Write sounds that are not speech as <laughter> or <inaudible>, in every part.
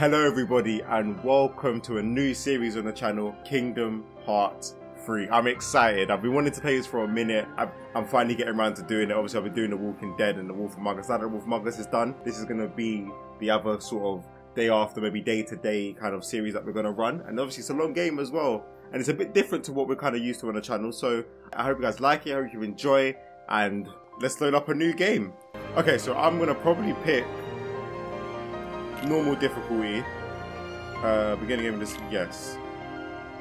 Hello everybody and welcome to a new series on the channel, Kingdom Hearts 3. I'm excited. I've been wanting to play this for a minute. i am finally getting around to doing it. Obviously I've been doing The Walking Dead and The Wolf Among Us. Now that The Wolf Among Us is done, this is going to be the other sort of day after, maybe day to day kind of series that we're going to run. And obviously it's a long game as well. And it's a bit different to what we're kind of used to on the channel. So I hope you guys like it. I hope you enjoy. And let's load up a new game. Okay, so I'm going to probably pick normal difficulty. Uh, beginning of this, yes.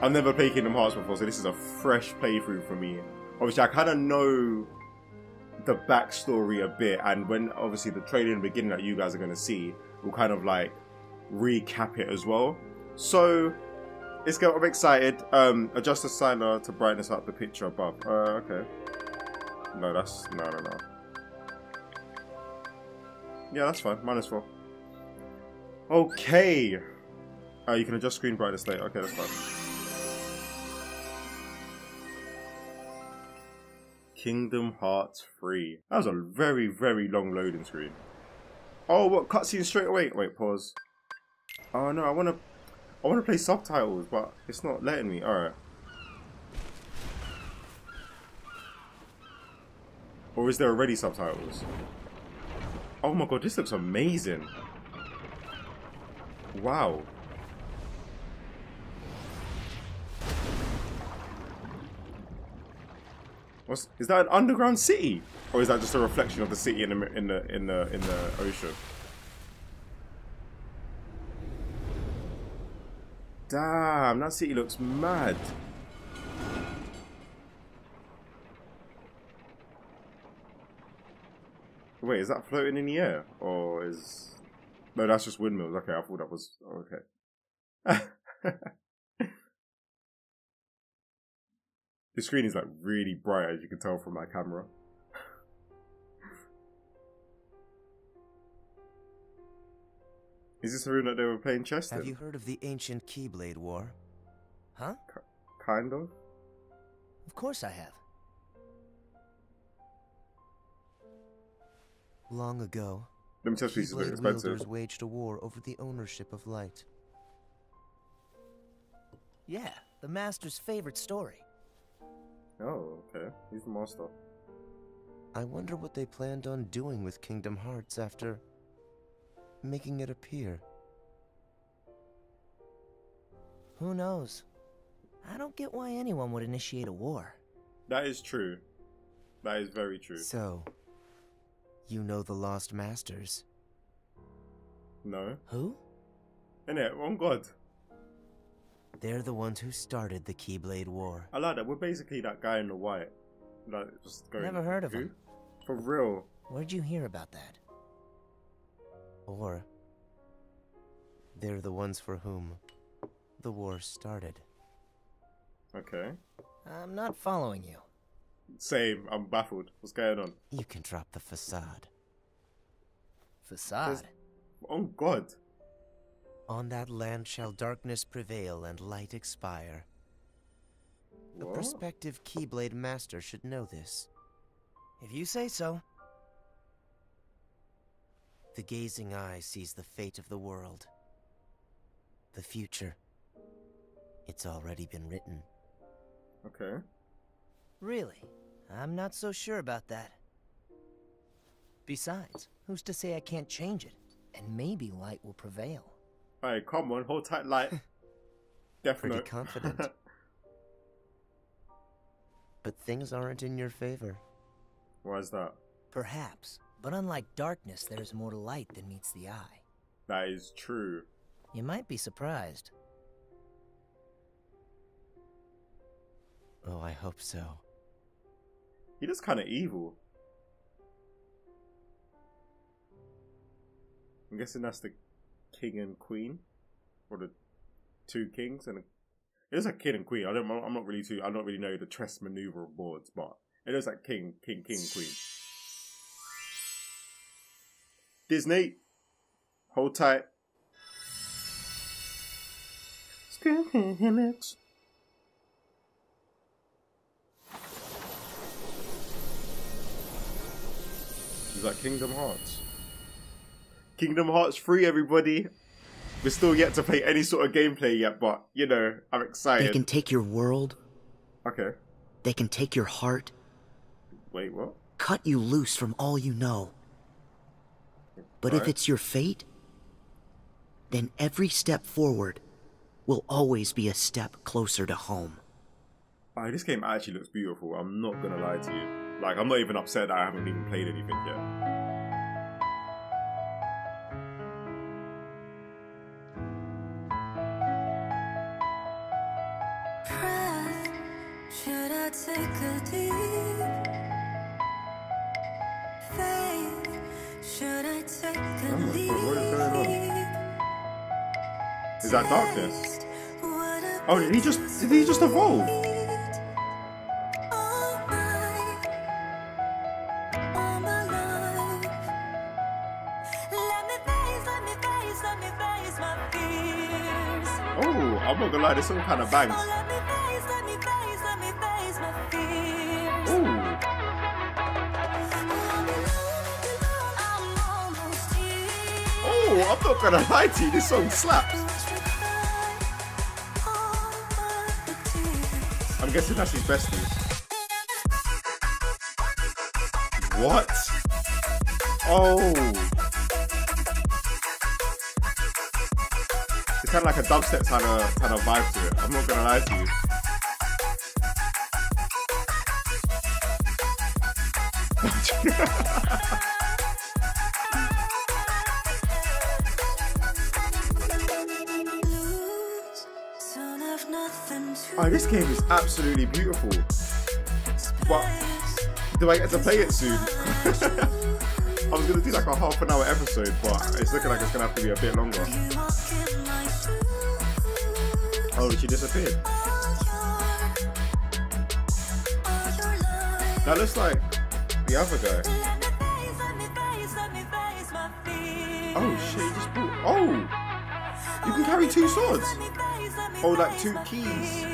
I've never played Kingdom Hearts before, so this is a fresh playthrough for me. Obviously, I kind of know the backstory a bit, and when obviously the trailer in the beginning that you guys are going to see will kind of like recap it as well. So, it's good. I'm excited. Um, adjust the signer to brightness up the picture above. Uh, okay. No, that's no, no, no. Yeah, that's fine. Minus four. Okay. Oh, you can adjust screen brightness later. Okay, that's fine. Kingdom Hearts 3. That was a very, very long loading screen. Oh, what cutscene straight away? Wait, pause. Oh no, I wanna, I wanna play subtitles, but it's not letting me. All right. Or is there already subtitles? Oh my god, this looks amazing. Wow. What's, is that an underground city, or is that just a reflection of the city in the in the in the in the ocean? Damn, that city looks mad. Wait, is that floating in the air, or is no, that's just windmills. Okay, I thought that was oh, okay. <laughs> the screen is like really bright, as you can tell from my camera. Is this the room that they were playing chess in? Have in? you heard of the ancient Keyblade War? Huh? K kind of. Of course I have. Long ago, Let me test these. They're expensive. wielders waged a war over the ownership of light. Yeah, the Master's favorite story. Oh, okay. He's the master. I wonder what they planned on doing with Kingdom Hearts after making it appear. Who knows? I don't get why anyone would initiate a war. That is true. That is very true. So, you know the Lost Masters. No. Who? Innit? Oh God. They're the ones who started the Keyblade War. I like that. We're basically that guy in the white. Like, just going. Never heard of "Who?" him. For real. Where'd you hear about that? Or they're the ones for whom the war started. Okay. I'm not following you. Same. I'm baffled. What's going on? You can drop the facade. Facade? Oh God. On that land shall darkness prevail and light expire. A prospective Keyblade Master should know this. If you say so. The gazing eye sees the fate of the world. The future. It's already been written. Okay. Really? I'm not so sure about that. Besides, who's to say I can't change it? And maybe light will prevail. Alright, come on. Hold tight, light. <laughs> Definitely. Pretty confident. <laughs> But things aren't in your favor. Why is that? Perhaps. But unlike darkness, there's more light than meets the eye. That is true. You might be surprised. Oh, I hope so. He looks kind of evil. I'm guessing that's the king and queen, or the two kings and a, it like king and queen. I don't. I'm not really too. I don't really know the chess maneuver boards, but it looks like king, king, king, queen. Disney, hold tight. Scrimmage. Is that Kingdom Hearts? Kingdom Hearts 3, everybody. We're still yet to play any sort of gameplay yet, but you know, I'm excited. They can take your world. Okay. They can take your heart. Wait, what? Cut you loose from all you know. But if it's your fate, then every step forward will always be a step closer to home. Oh, this game actually looks beautiful. I'm not gonna lie to you. Like, I'm not even upset that I haven't even played anything yet. breath. Should I take a deep faith? Should I take a my leap? God, what is going on? Is that darkness? Test what I Oh, did he just did he just evolve? Face, let me face my fears. Ooh, I'm oh, I'm not gonna lie to you, this song slaps. Watch me cry all my tears. I'm guessing that's his bestie. What? Oh. Kind of like a dubstep kind of kind of vibe to it. I'm not gonna lie to you. Lose, don't have nothing to oh, this game is absolutely beautiful. But do I get to play it soon? <laughs> I was gonna do like a half an hour episode, but it's looking like it's gonna have to be a bit longer. Oh, she disappeared. That looks like the other guy. Oh shit, just. Oh! You can carry two swords! Me Oh, like two keys.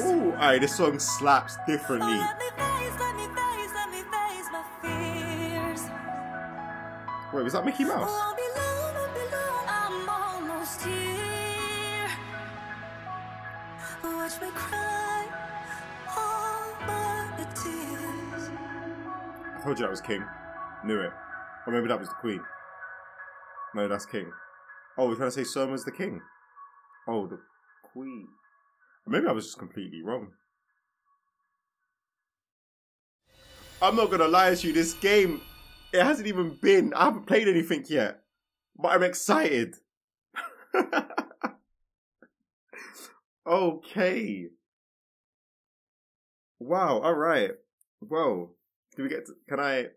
Ooh! Alright, this song slaps differently. Wait, was that Mickey Mouse? Watch me cry all my tears. I told you that was King. Knew it. Or maybe that was the Queen. No, that's King. Oh, we're trying to say Surma's the King. Oh, the Queen. Maybe I was just completely wrong. I'm not gonna lie to you, this game, it hasn't even been, I haven't played anything yet. But I'm excited. <laughs> okay. Wow, alright. Well, do we get to, can I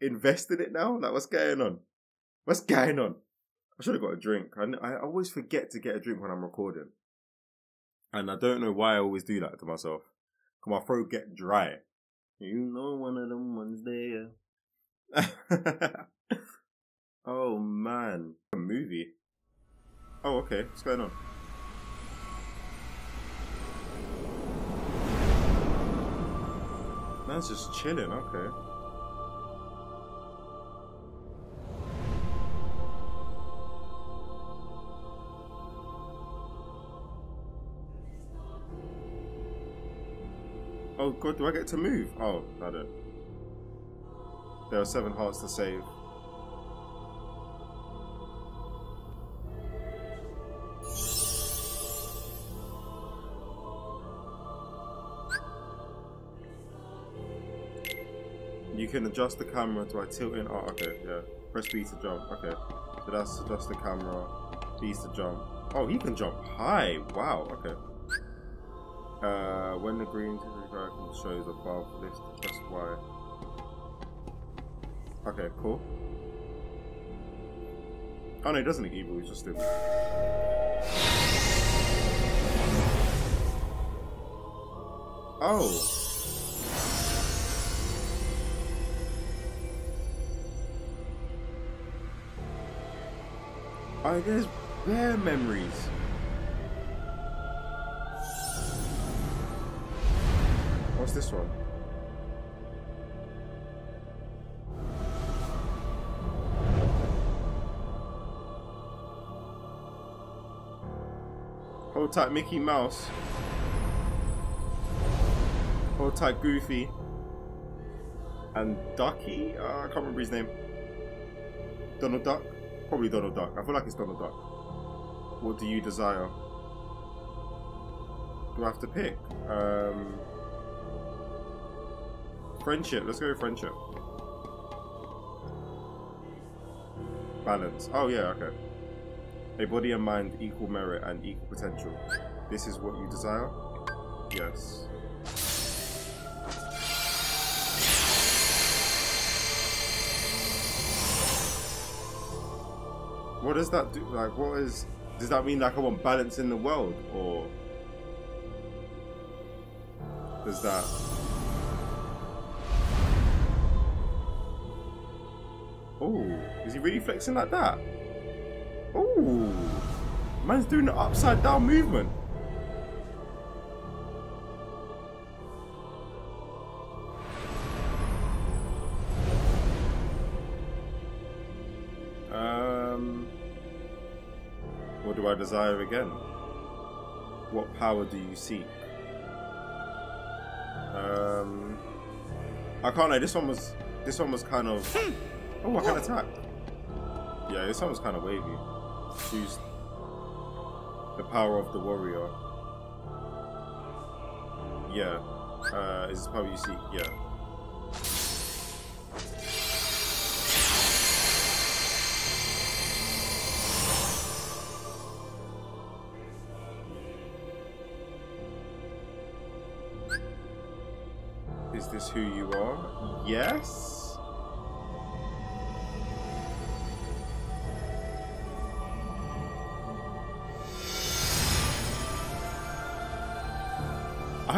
invest in it now? Like, what's going on? What's going on? I should have got a drink. I, I always forget to get a drink when I'm recording. And I don't know why I always do that to myself. Cause my throat get dry. You know one of them ones there. <laughs> oh man. A movie. Oh, okay. What's going on? Man's just chilling, okay. Oh god, do I get to move? Oh, I don't. There are seven hearts to save. You can adjust the camera by tilting. Oh, okay, yeah. Press B to jump. Okay, so that's adjust the camera. B to jump. Oh, he can jump high. Wow. Okay. Uh, when the green icon shows above this, press Y. Okay, cool. Oh no, doesn't look evil. He's just stupid. Oh. Oh, there's bear memories. What's this one? Hold tight, Mickey Mouse. Hold tight, Goofy. And Ducky? Uh, I can't remember his name. Donald Duck? Probably Donald Duck. I feel like it's Donald Duck. What do you desire? Do I have to pick? Um, friendship. Let's go with friendship. Balance. Oh yeah, okay. A body and mind, equal merit and equal potential. This is what you desire? Yes. What does that do? Like, what is... Does that mean like I want balance in the world? Or... Does that... Oh, is he really flexing like that? Oh, man's doing the upside down movement. Um, what do I desire again? What power do you seek? Um, I can't know. This one was. This one was kind of. Oh, I can attack. Yeah, this one was kind of wavy. She's the power of the warrior. Yeah. Uh, is this power you seek? Yeah. Is this who you are? Yes?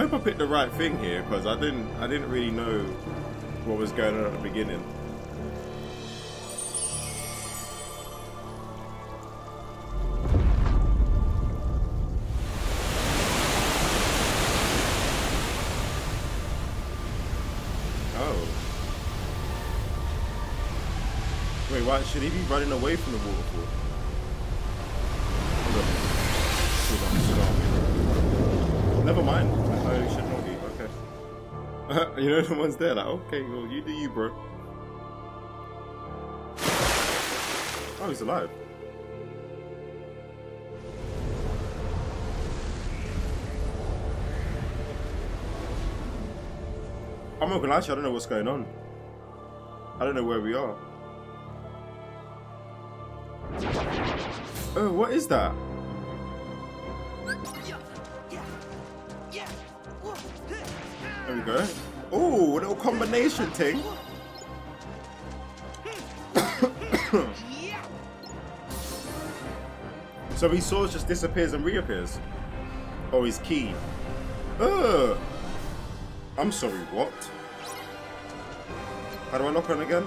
Hope I picked the right thing here because I didn't I didn't really know what was going on at the beginning. Oh. Wait, why should he be running away from the waterfall? <laughs> You know the one's there. Like, okay, well, you do you, bro. Oh, he's alive. I'm not gonna lie to you, I don't know what's going on. I don't know where we are. Oh, what is that? There we go. Oh, little combination thing. <coughs> so his sword just disappears and reappears. Oh, his key. Ugh. I'm sorry, what? How do I knock on again?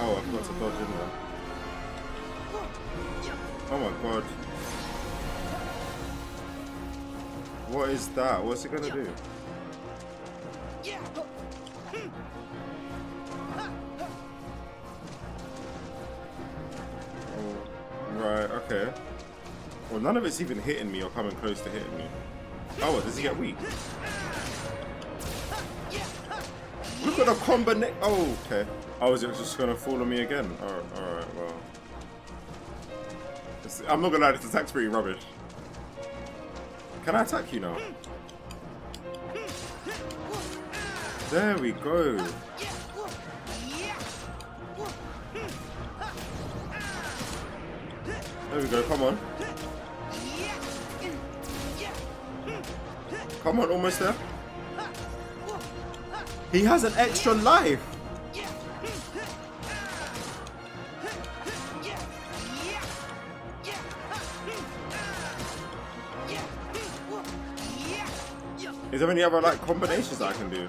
Oh, I forgot to dodge in there. Oh my god. What is that? What's it gonna do? Well, none of it's even hitting me or coming close to hitting me. Oh, what, does he get weak? Look at the combination. Oh, okay. Oh, is it just gonna fall on me again? Alright, alright, well. It's- I'm not gonna lie, this attack's pretty rubbish. Can I attack you now? There we go. There we go, come on. Come on, almost there. He has an extra life. Is there any other like combinations that I can do?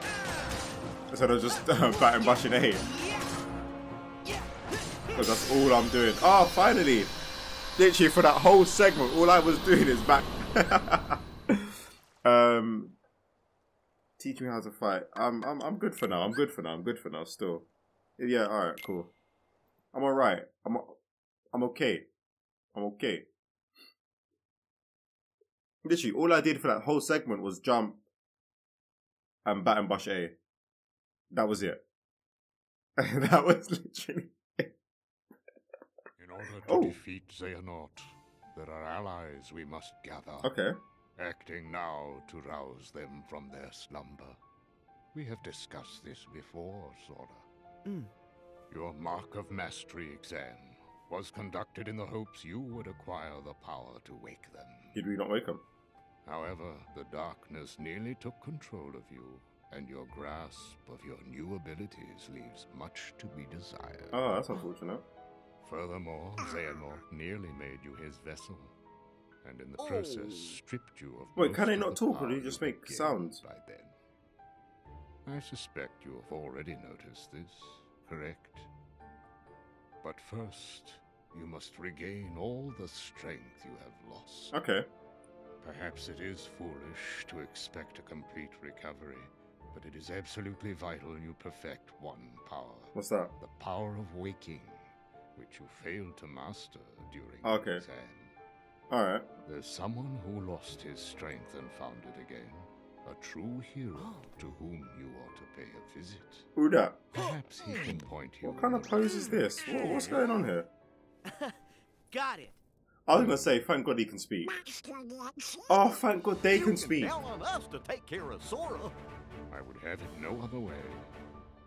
Instead of just <laughs> uh, batting bashing A. Because that's all I'm doing. Oh, finally! Literally for that whole segment, all I was doing is back. <laughs> um, teach me how to fight. I'm, I'm, I'm good for now. I'm good for now. I'm good for now. Still, yeah. All right, cool. I'm all right. I'm, I'm okay. I'm okay. Literally, all I did for that whole segment was jump and bat and bush A. That was it. <laughs> that was literally. In order to Oh. defeat Xehanort, there are allies we must gather. Okay. Acting now to rouse them from their slumber. We have discussed this before, Sora. Mm. Your Mark of Mastery exam was conducted in the hopes you would acquire the power to wake them. Did we not wake them? However, the darkness nearly took control of you, and your grasp of your new abilities leaves much to be desired. Oh, that's unfortunate. Furthermore, Xehanort nearly made you his vessel, and in the oh. process stripped you of. Wait, can I not talk, or do you just make sounds? By then, I suspect you have already noticed this, correct? But first, you must regain all the strength you have lost. Okay. Perhaps it is foolish to expect a complete recovery, but it is absolutely vital you perfect one power. What's that? The power of waking, which you failed to master during Okay. the exam. Alright. There's someone who lost his strength and found it again. A true hero oh. to whom you ought to pay a visit. Who that? Perhaps he can point you. What kind of pose is this? What, what's going on here? <laughs> Got it. I was gonna say, thank God he can speak. Oh, thank God they can speak. Count on us to take care of Sora. I would have it no other way.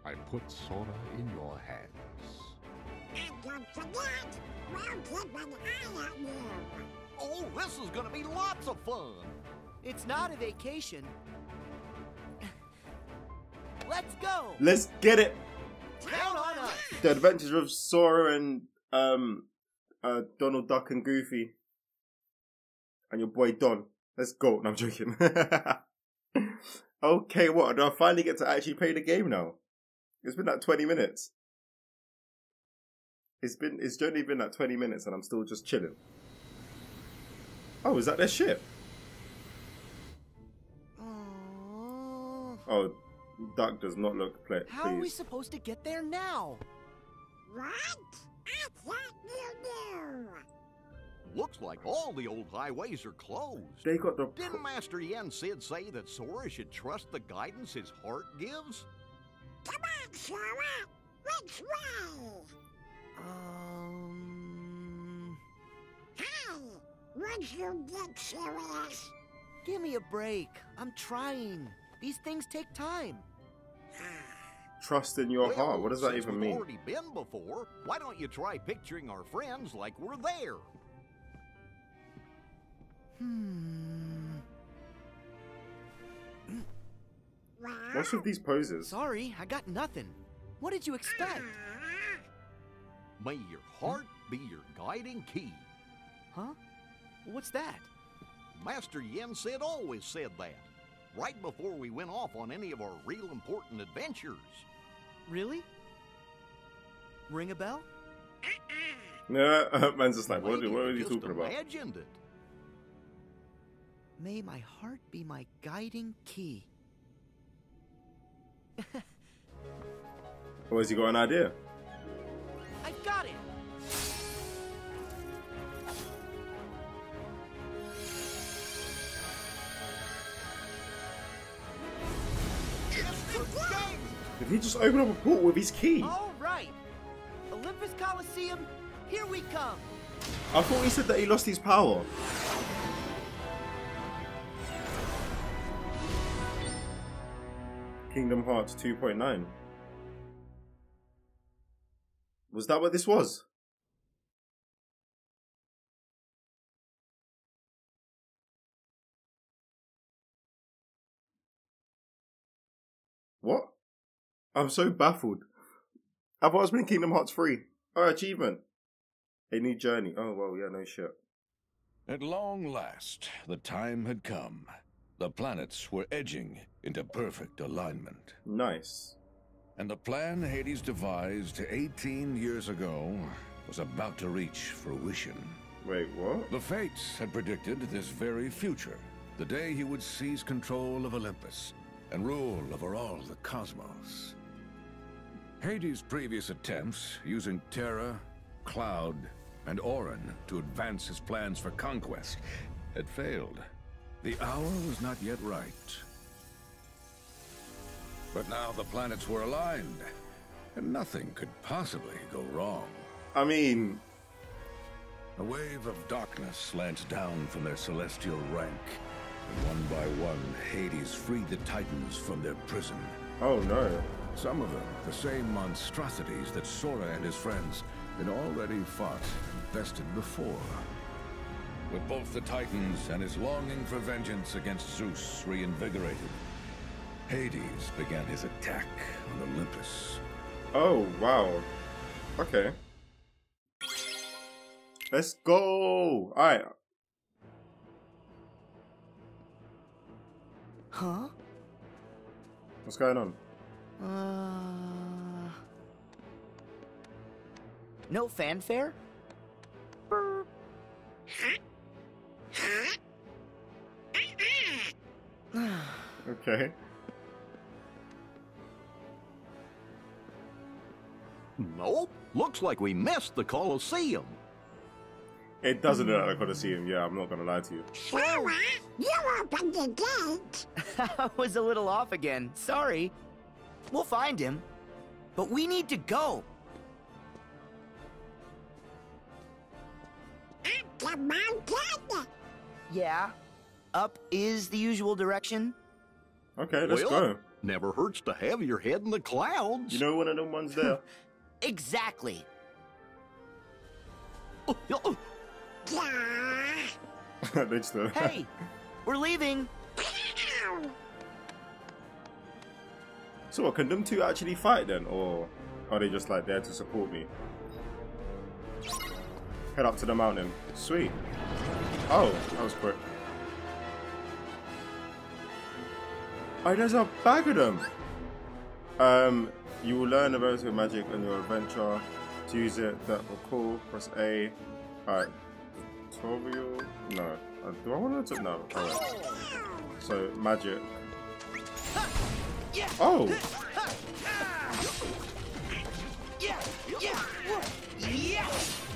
I put Sora in your hands. Oh, this is gonna be lots of fun. It's not a vacation. Let's go. Let's get it. Count on us. The Adventures of Sora and um, uh, Donald Duck and Goofy, and your boy Don. Let's go. No, I'm joking. <laughs> okay, what? Do I finally get to actually play the game now? It's been like 20 minutes. It's been. It's only been like 20 minutes, and I'm still just chilling. Oh, is that their ship? Aww. Oh, Duck does not look pla- How are we supposed to get there now? What? Looks like all the old highways are closed. They got the. Didn't Master Yen Sid say that Sora should trust the guidance his heart gives? Come on, Sora. Which way? Um. Give me a break. I'm trying. These things take time. <sighs> Trust in your Well, heart. What does that since even we've mean? already been before, why don't you try picturing our friends like we're there? Hmm. What's with these poses? Sorry, I got nothing. What did you expect? May your heart be your guiding key. Huh? What's that? Master Yen Sid always said that, right before we went off on any of our real important adventures. Really? Ring a bell? <laughs> No, <laughs> man's just like, what, Maybe what are you talking about? Imagined it. May my heart be my guiding key. Or has he got an idea? He just open up a portal with his key? All right. Olympus Coliseum, here we come. I thought he said that he lost his power. Kingdom Hearts 2.9. Was that what this was? I'm so baffled. I thought it was been Kingdom Hearts 3. Oh, achievement. A new journey. Oh, well, yeah, no shit. At long last, the time had come. The planets were edging into perfect alignment. Nice. And the plan Hades devised 18 years ago was about to reach fruition. Wait, what? The Fates had predicted this very future, the day he would seize control of Olympus and rule over all the cosmos. Hades' previous attempts, using Terra, Cloud, and Auron to advance his plans for conquest, had failed. The hour was not yet right. But now the planets were aligned, and nothing could possibly go wrong. I mean, A wave of darkness slant down from their celestial rank, and one by one, Hades freed the Titans from their prison. oh no. Some of them, the same monstrosities that Sora and his friends had already fought and bested before. With both the Titans and his longing for vengeance against Zeus reinvigorated, Hades began his attack on Olympus. Oh, wow. Okay. Let's go. Alright. Huh? What's going on? Uh. No fanfare? Burp. <sighs> Okay. Nope. Looks like we missed the Colosseum. It doesn't look like a Colosseum, yeah, I'm not gonna lie to you. Sora, you opened the gate. <laughs> I was a little off again. Sorry. We'll find him. But we need to go. Up the mountain. Yeah. Up is the usual direction. Okay, let's well, go. Never hurts to have your head in the clouds. You know one of them ones there? <laughs> Exactly. <laughs> Yeah. they. Hey, we're leaving. <laughs> So what, can them two actually fight then? Or are they just like there to support me? Head up to the mountain. Sweet. Oh, that was quick. Oh, there's a bag of them. Um, you will learn about your magic on your adventure. To use it, that will cool. Press A. Alright. Tutorial? No. Uh, do I want to? No. Alright. So, magic. Oh!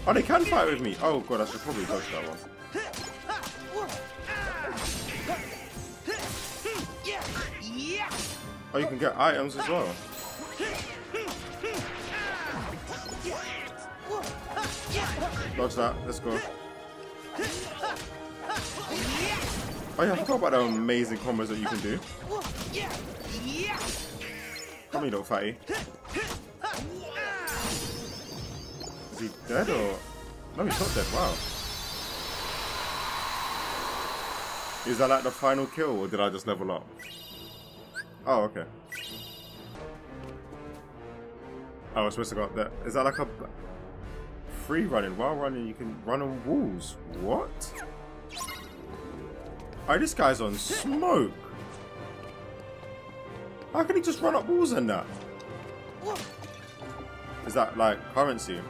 Oh, they can fight with me. Oh god, I should probably dodge that one. Oh, you can get items as well. Dodge that. Let's go. Oh yeah, I forgot about the amazing combos that you can do. Come here, little fatty. Is he dead or? No, he's not dead. Wow. Is that like the final kill, or did I just level up? Oh, okay. Oh, I was supposed to go up there. Is that like a free running? While running, you can run on walls. What? Oh, this guy's on smoke. How can he just run up walls and that? Is that like currency?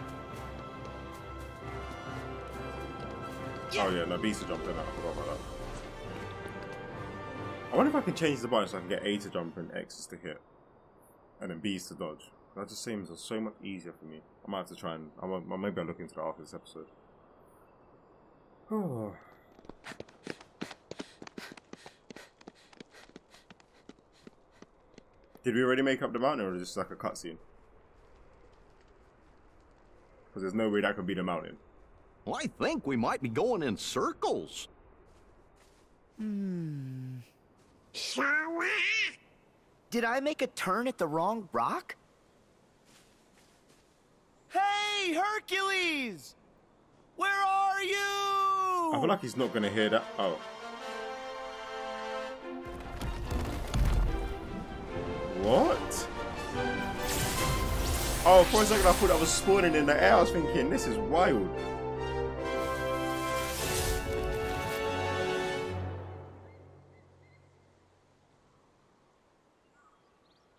Oh yeah, no, B's to jump in. I forgot about that. I wonder if I can change the button so I can get A to jump and X is to hit, and then B's to dodge. That just seems so much easier for me. I might have to try and. I might, maybe I'll look into that after this episode. <sighs> <sighs> Oh. Did we already make up the mountain, or is this like a cutscene? Because there's no way that could be the mountain. Well, I think we might be going in circles. Hmm. Shower. Did I make a turn at the wrong rock? Hey, Hercules! Where are you? I feel like he's not gonna hear that. Oh. What? Oh, for a second I thought I was spawning in the air. I was thinking, this is wild.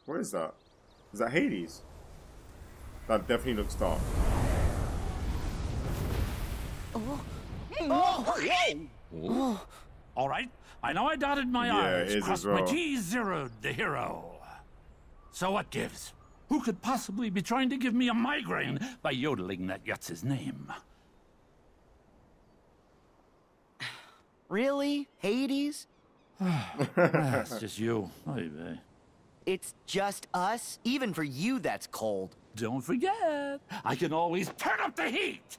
What is that? Is that Hades? That definitely looks dark. Oh, oh, all right. I know I dotted my Yeah, I's, crossed well. my T's, zeroed the hero. So what gives? Who could possibly be trying to give me a migraine by yodeling that yutz's name? <sighs> Really? Hades? <sighs> That's just you. Oy. It's just us? Even for you, that's cold. Don't forget, I can always turn up the heat.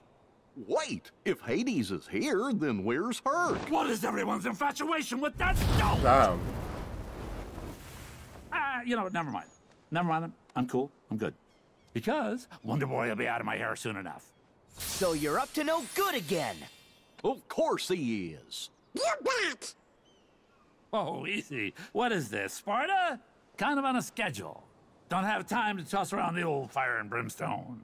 Wait, if Hades is here, then where's her? What is everyone's infatuation with that stone? Damn. Ah, you know what? Never mind. Never mind. I'm cool. I'm good. Because Wonder Boy will be out of my hair soon enough. So you're up to no good again. Of course he is. You bet. Oh, easy. What is this, Sparta? Kind of on a schedule. Don't have time to toss around the old fire and brimstone.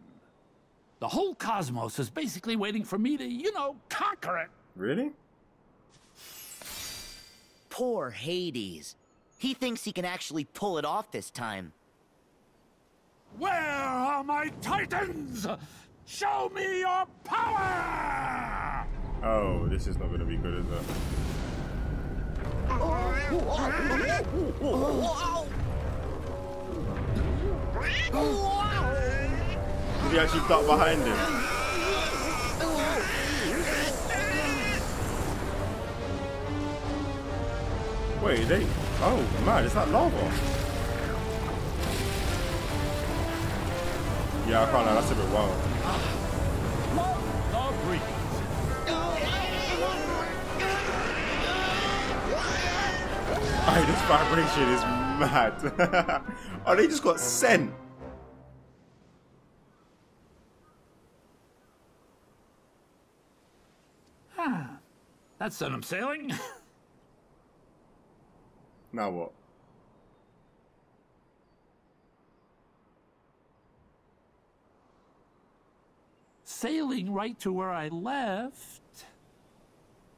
The whole cosmos is basically waiting for me to, you know, conquer it. Really? Poor Hades. He thinks he can actually pull it off this time. Where are my titans? Show me your power! Oh, this is not gonna be good, is it? Did he actually duck behind him? Wait, they. Oh man, is that lava? Yeah, I can't lie, that's a bit wild. Love. <laughs> Hey, this vibration is mad. <laughs> oh, they just got sent. Ah, That's sent him sailing. Now what? Sailing right to where I left.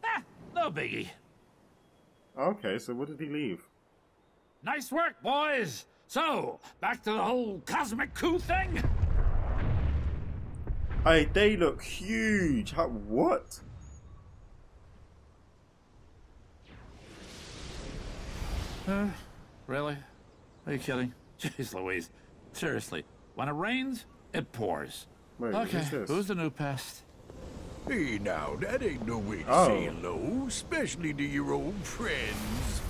Ah, no biggie. Okay, so what did he leave? Nice work, boys. So, back to the whole cosmic coup thing? Hey, they look huge. How, what? Really? Are you kidding? <laughs> Jeez Louise. Seriously, when it rains, it pours. Wait, okay, who's this? who's the new pest? Hey, now, that ain't no way to Oh. say hello, especially to your old friends.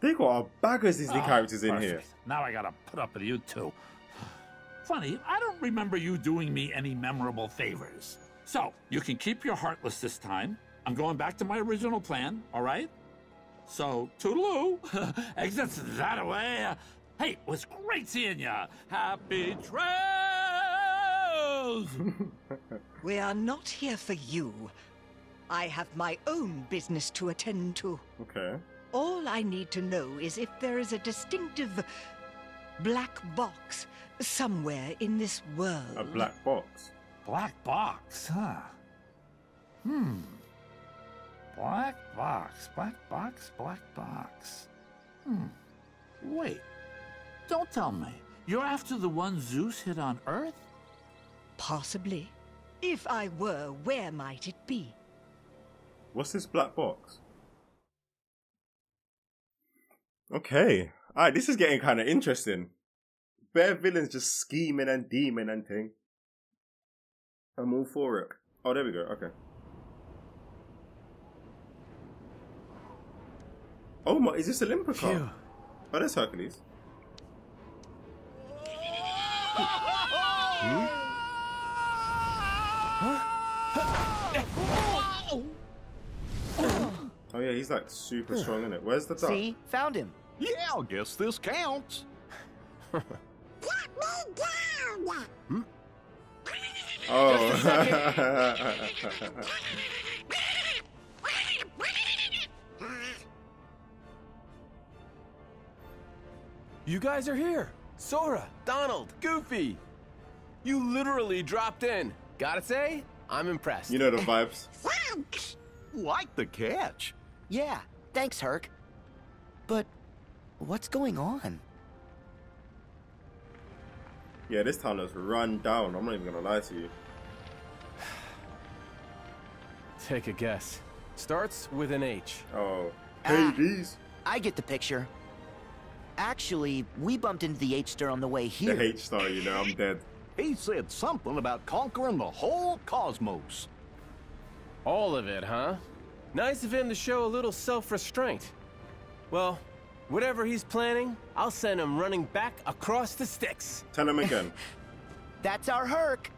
They got a bag of Disney Ah, characters in here. Now I gotta put up with you two. Funny, I don't remember you doing me any memorable favors. So, you can keep your heartless this time. I'm going back to my original plan, all right? So, toodaloo. <laughs> Exits that away. Hey, it was great seeing ya. Happy trails! <laughs> We are not here for you. I have my own business to attend to. Okay. All I need to know is if there is a distinctive black box somewhere in this world. A black box. Black box, huh? Hmm. Black box, black box, black box. Hmm. Wait. Don't tell me. You're after the one Zeus hit on Earth? Possibly. If I were, where might it be? What's this black box? Okay. Alright, this is getting kind of interesting. Bare villains just scheming and demon and thing. I'm all for it. Oh, there we go. Okay. Oh my, is this Olympica? Phew. Oh, that's Hercules. hmm? He's like super strong in it. Where's the duck? See? Found him. Yeah, I guess this counts. Put me down. Oh. You guys are here. Sora, Donald, Goofy. You literally dropped in. Gotta say, I'm impressed. you know the vibes. <laughs> Like the catch. Yeah, thanks, Herc. But what's going on? Yeah, this town is run down. I'm not even gonna lie to you. <sighs> Take a guess. Starts with an H. Oh, Ah. Hades. I get the picture. Actually, we bumped into the H-Star on the way here. The H star, you know, I'm dead. He said something about conquering the whole cosmos. All of it, huh? Nice of him to show a little self-restraint. Well, whatever he's planning, I'll send him running back across the sticks. Tell him again. <laughs> That's our Herc.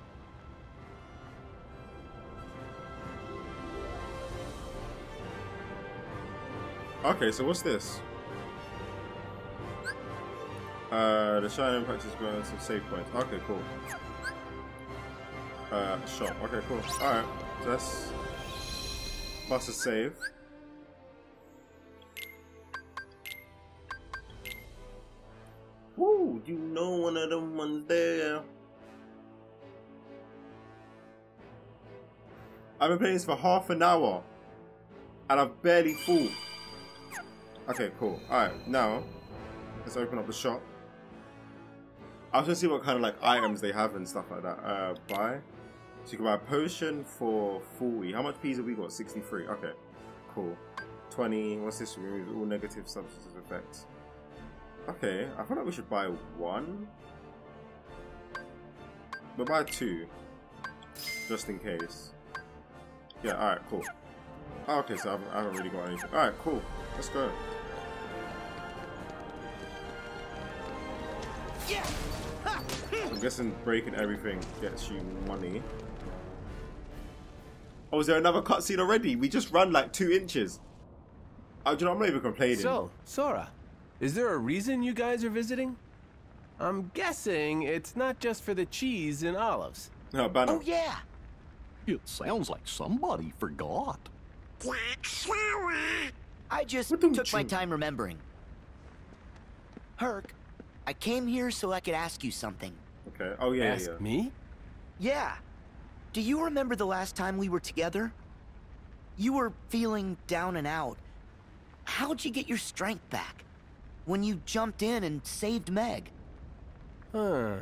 Okay, so what's this? Uh, the Shining Practice going some save points. Okay, cool. Uh, shop. Okay, cool. Alright, so that's plus a save. Woo! You know one of them ones there. I've been playing this for half an hour, and I've barely fought. Okay, cool. Alright, now let's open up the shop. I was gonna see what kind of like items they have and stuff like that. Uh, buy. So you can buy a potion for 40. How much P's have we got? 63. Okay, cool. 20. What's this? Removes all negative substances effects. Okay, I feel like we should buy one. But buy two. Just in case. Yeah, alright, cool. Okay, so I haven't, I haven't really got anything. Alright, cool. Let's go. Guessing breaking everything gets you money. Oh, is there another cutscene already? We just run like two inches. Oh, you know, I'm not even complaining. So, Sora, is there a reason you guys are visiting? I'm guessing it's not just for the cheese and olives. No, Banner. Oh, yeah. It sounds like somebody forgot. I just took my time remembering. Herc, I came here so I could ask you something. Okay. Oh, yeah, Ask yeah. me? Yeah. Do you remember the last time we were together? You were feeling down and out. How'd you get your strength back? When you jumped in and saved Meg? Huh.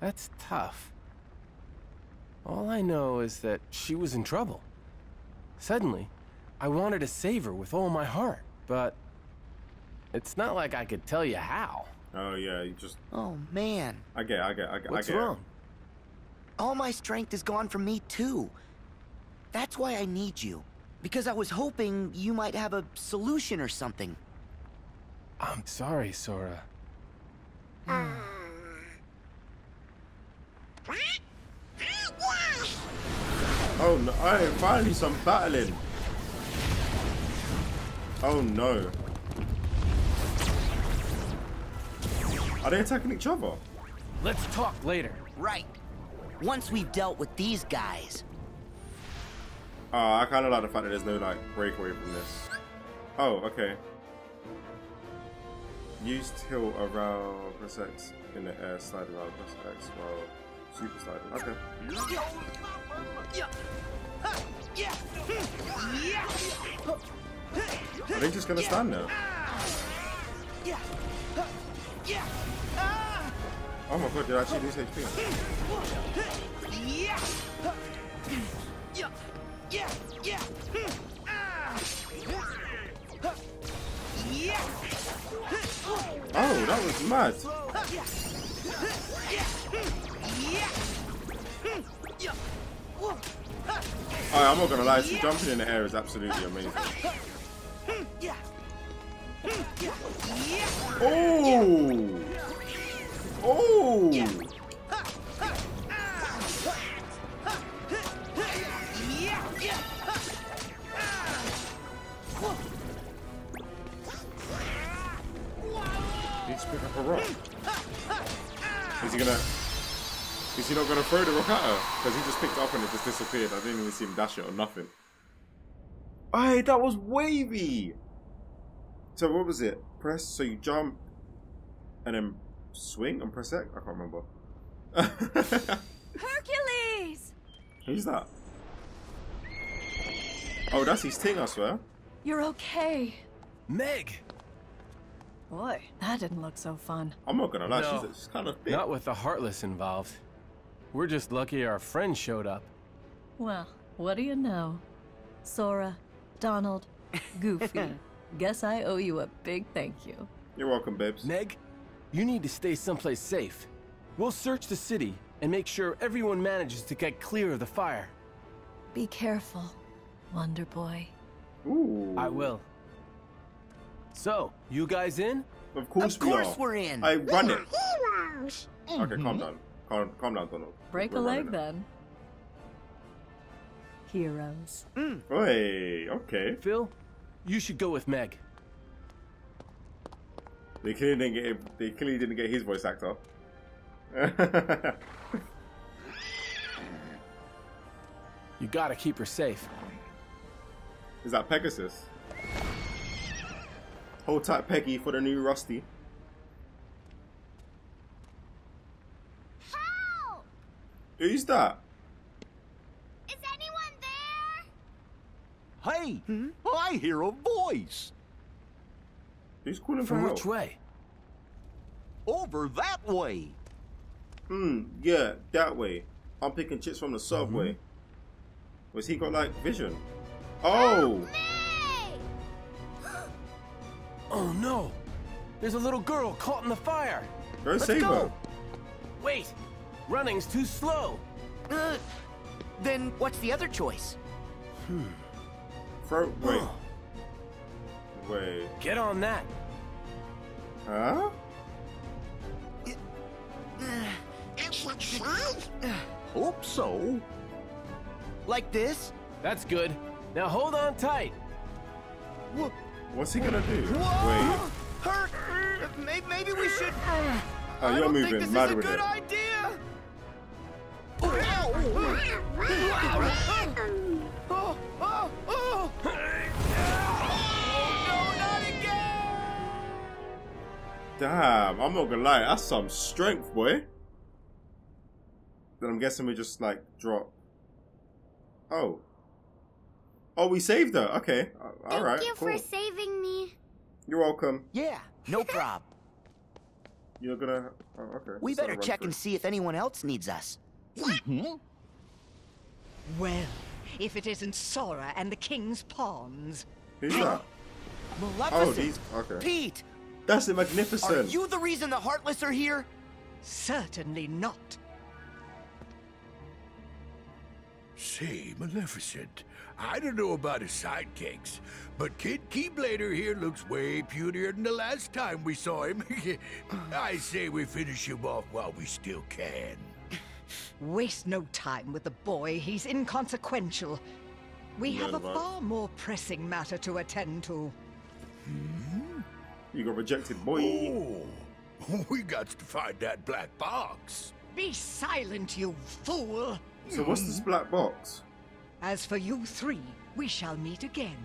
That's tough. All I know is that she was in trouble. Suddenly, I wanted to save her with all my heart, but it's not like I could tell you how. Oh, yeah, you just. Oh, man. I get I get I get. What's I get it. wrong? All my strength is gone from me, too. That's why I need you. Because I was hoping you might have a solution or something. I'm sorry, Sora. Um. Oh, no. Alright, finally some battling. Oh, no. Are they attacking each other? Let's talk later. Right. Once we've dealt with these guys. Oh, I kind of like the fact that there's no like breakaway from this. Oh, okay. Use tilt around, press X in the air, slide around, press X while super sliding. Okay. Are they just gonna stand there? Oh my god, did I actually lose HP? Oh, that was mad. Alright, I'm not gonna lie, jumping in the air is absolutely amazing. Oh! Oh! Did pick up a rock? Is he gonna... Is he not gonna throw the rock at her? Because he just picked up and it just disappeared. I didn't even see him dash it or nothing. Hey, that was wavy! So what was it? Press. So you jump, and then swing and press X. I can't remember. <laughs> Hercules! Who's that? Oh, that's his thing, I swear. You're okay. Meg! Boy, that didn't look so fun. I'm not gonna lie, No. she's, she's kind of thick. Not with the Heartless involved. We're just lucky our friend showed up. Well, what do you know? Sora, Donald, <laughs> Goofy. Guess I owe you a big thank you. You're welcome, babes. Meg, you need to stay someplace safe. We'll search the city and make sure everyone manages to get clear of the fire. Be careful, Wonder Boy. Ooh. I will. So, you guys in? Of course Of we course are. we're in. I run it. Heroes. Okay, calm down. Calm, calm down, Donald. Break We're a leg it. then. Heroes. Mm. Hey, okay. Phil, you should go with Meg. They clearly didn't get. Him, they clearly didn't get his voice actor. <laughs> You gotta keep her safe. Is that Pegasus? Hold tight, Peggy, for the new Rusty. Help! Who's that? Is anyone there? Hey, hmm? I hear a voice. He's calling for From help? which way? Over that way. Hmm, yeah, that way. I'm picking chips from the subway. Mm-hmm. Was he got like vision? Oh! <gasps> Oh no! There's a little girl caught in the fire! Go Let's save go. her. Wait! Running's too slow! Uh, then what's the other choice? Throw. Wait. Wait. Get on that! Huh? Uh, Hope so. Like this? That's good. Now hold on tight! What's he gonna do? Whoa! Hurt! Er, maybe, maybe we should. Uh, oh, I you're don't moving think this mad is a good it. idea. Oh, oh, Damn, I'm not gonna lie, that's some strength, boy. Then I'm guessing we just like drop. Oh. Oh, we saved her. Okay. Uh, All right. Thank you cool. for saving me. You're welcome. Yeah, no <laughs> prob. You're gonna. Oh, okay. We So better check through. and see if anyone else needs us. Well, if it isn't Sora and the King's Pawns. Who's that? <gasps> Maleficent! Oh, these. Okay. Pete! That's the Are magnificent. you the reason the Heartless are here? Certainly not. Say, Maleficent, I don't know about his sidekicks, but Kid Keyblader here looks way putier than the last time we saw him. <laughs> I say we finish him off while we still can. <laughs> Waste no time with the boy. He's inconsequential. We Yeah, have a right. far more pressing matter to attend to. Hmm? You got rejected, boy. Oh, <laughs> we got to find that black box. Be silent, you fool! So what's this black box? As for you three, we shall meet again.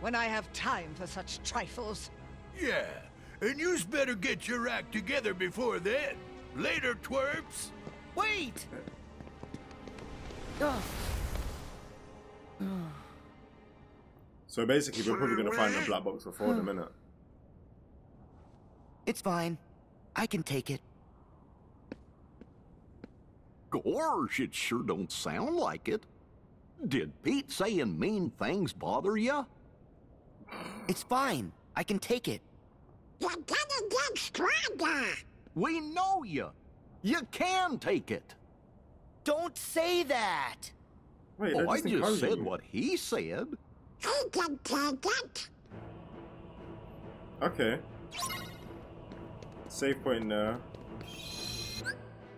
When I have time for such trifles. Yeah, and you's better get your act together before then. Later, twerps. Wait! So basically, we're probably gonna find the black box before the minute. It's fine. I can take it. Gosh, it sure don't sound like it. Did Pete saying mean things bother you? It's fine. I can take it. You're gonna get stronger. We know you. You can take it. Don't say that! Wait, oh, I just just said you. what he said. I can take it. Okay. Save point there.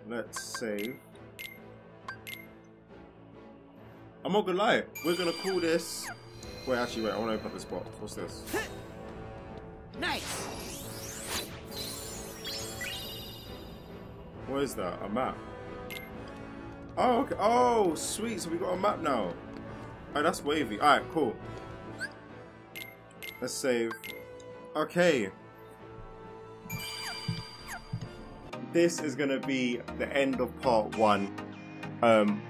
Let's save. I'm not gonna lie. We're gonna call this. Wait, actually, wait. I want to open up this box. What's this? <laughs> Nice! What is that? A map? Oh, okay. Oh, sweet. So we got a map now. Oh, that's wavy. Alright, cool. Let's save. Okay. This is gonna be the end of part one. Um,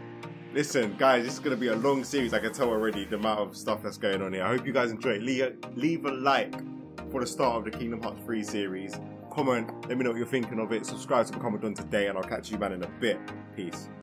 listen, guys, this is gonna be a long series. I can tell already the amount of stuff that's going on here. I hope you guys enjoy it. Leave, leave a like for the start of the Kingdom Hearts 3 series. Comment, let me know what you're thinking of it. Subscribe to become a done today, and I'll catch you man in a bit. Peace.